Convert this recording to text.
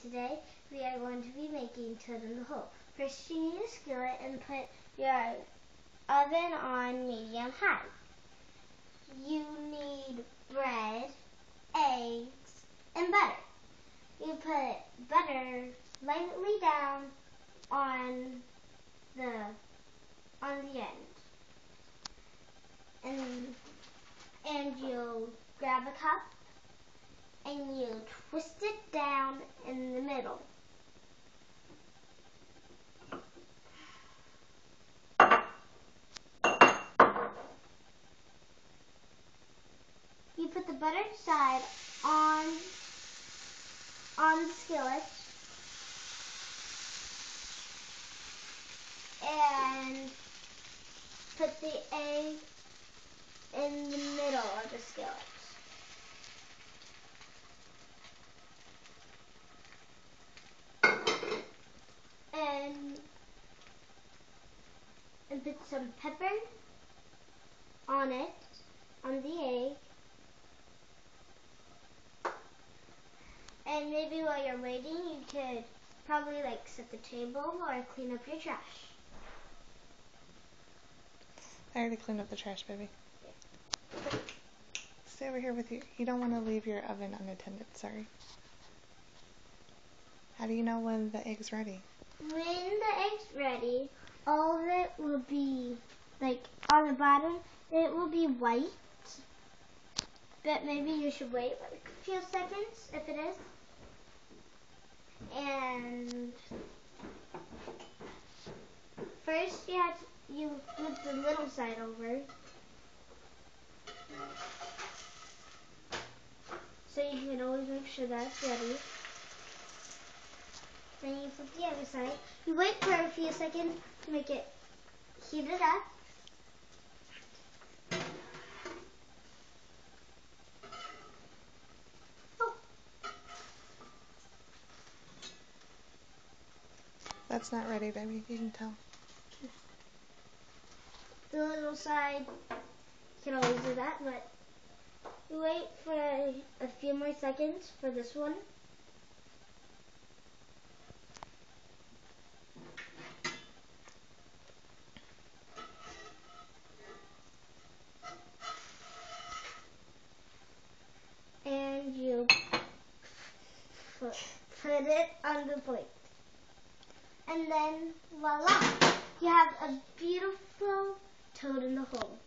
today, we are going to be making toad in the hole. First you need a skillet and put your oven on medium high. You need bread, eggs, and butter. You put butter lightly down on the on the end. And and you grab a cup and you twist it down in the middle. You put the buttered side on on the skillet and put the egg in the middle of the skillet. And, and put some pepper on it, on the egg. And maybe while you're waiting, you could probably like set the table or clean up your trash. I already cleaned up the trash, baby. Stay over here with you. You don't want to leave your oven unattended, sorry. How do you know when the egg's ready? When the egg's ready, all of it will be, like, on the bottom, it will be white. But maybe you should wait a few seconds if it is. And first you have to, you flip the little side over. So you can always make sure that's ready. Then you the other side. You wait for a few seconds to make it heat it up. Oh, That's not ready, baby. You can tell. the little side, you can always do that, but you wait for a few more seconds for this one. And you put, put it on the plate. And then voila, you have a beautiful toad in the hole.